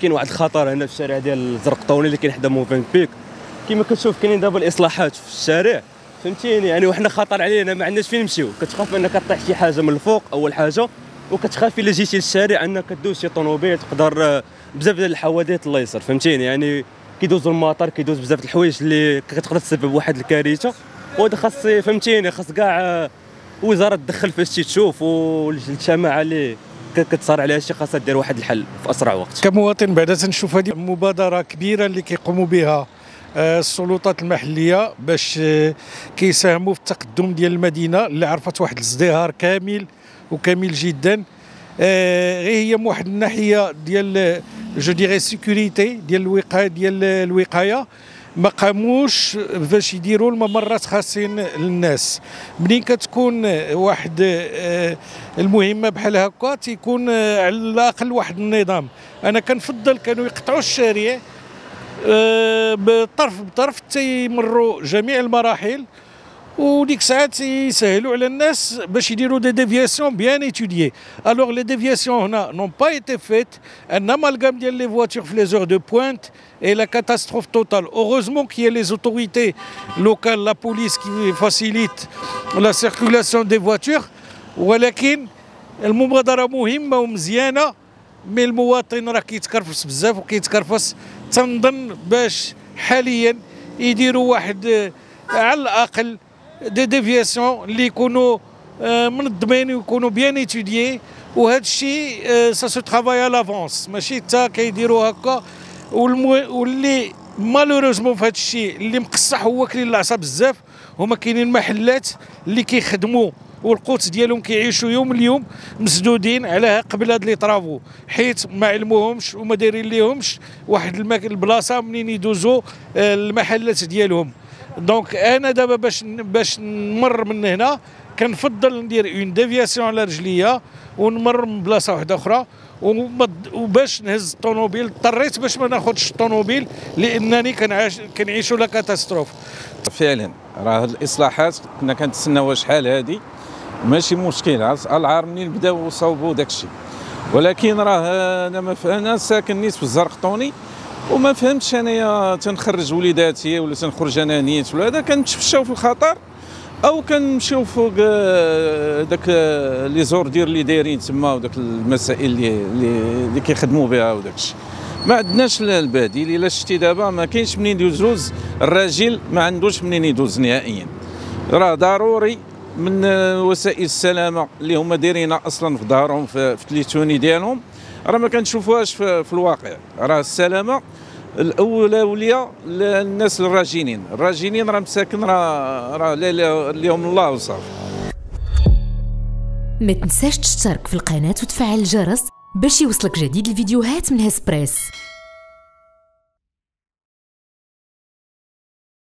كاين واحد الخطر هنا في الشارع ديال الزرقطوني اللي كاين حدا Mövenpick. كما كتشوف كاينين دابا الاصلاحات في الشارع فهمتيني؟ يعني وحنا خطر علينا ما عندناش فين نمشيو. كتخاف انك طيح شي حاجة من الفوق أول حاجة. وكتخاف إلا جيتي للشارع أنك دوز شي طوموبيل تقدر بزاف ديال الحوادث الله يسر فهمتيني؟ يعني كيدوز المطر كيدوز بزاف الحوايج اللي كتقدر تسبب واحد الكارثة. وهذا خاص فهمتيني؟ خاص كاع وزارة تدخل فاش تشوف والجماعة اللي كتصار عليها شي خاصها دير واحد الحل في أسرع وقت. كمواطن بعدا تنشوف هذه مبادرة كبيرة اللي كيقوموا بها آه، السلطات المحلية باش آه، كيساهموا في التقدم ديال المدينة اللي عرفت واحد الازدهار كامل وكامل جدا. آه، غير هي من واحد الناحية ديال je dirais sécurité ديال الوقاية ديال الوقاية. ما قاموش باش يديروا الممرات خاصين للناس. منين كتكون واحد المهمه بحال هكا تيكون على الأقل واحد النظام. أنا كنفضل كانوا يقطعوا الشارع بطرف بطرف تيمروا جميع المراحل. وديك الساعات يسهلوا على الناس باش يديروا des déviations bien étudiées alors les déviations هنا n'ont pas été faites un amalgame ديال les voitures في les heures de pointe et la catastrophe totale heureusement que les autorités locales la police qui facilite la circulation des voitures ولكن المبادره مهمه ومزيانه mais المواطن راه كيتكرفس بزاف وكيتكرفس تنظن باش حاليا يديروا واحد على الاقل des déviations اللي يكونوا منظمين ويكونوا bien étudiées وهذا الشيء ça se travaille à l'avance ماشي حتى كيديروا هكا واللي malheureusement في هذا الشيء اللي مقصح هو كاين العصا بزاف هما كاينين محلات اللي كيخدموا والقوت ديالهم كيعيشوا يوم اليوم مسدودين على قبل هاد les travaux حيت ما علموهمش وما دايرين ليهمش واحد البلاصه منين يدوزوا المحلات ديالهم donc أنا دابا باش باش نمر من هنا. كنفضل ندير une déviation على رجليا ونمر من بلاصة واحدة أخرى. وباش نهز الطوموبيل اضطريت باش ما ناخذش الطوموبيل لأنني كنعيش كنعيشوا la catastrophe فعلا. راه الإصلاحات كنا كنتسناوها شحال هذه ماشي مشكل. العار منين بداو صوبوا داك الشيء ولكن راه أنا ما أنا ساكن نيت في الزرقطوني وما فهمتش انايا تنخرج وليداتي ولا تنخرج أنا نيت ولا هذا كنتفشاو في الخطر أو كنمشيو فوق آه، داك آه، لي زوردير اللي دايرين تما وداك المسائل اللي اللي كيخدموا بها وداك الشيء. ما عندناش البديل الا شتي دابا ما كاينش منين يدوز الراجل ما عندوش منين يدوز نهائيا. راه ضروري من آه، وسائل السلامة اللي هما دايرينها أصلا في ظهرهم في التليفوني ديالهم راه ما كنشوفوهاش في, في الواقع. راه السلامة الاولويه للناس الراجلين الراجلين راه مساكن راه راه ليهم الله وصافي ما تنساش تشترك في القناة وتفعل الجرس باش يوصلك جديد الفيديوهات من هسبريس.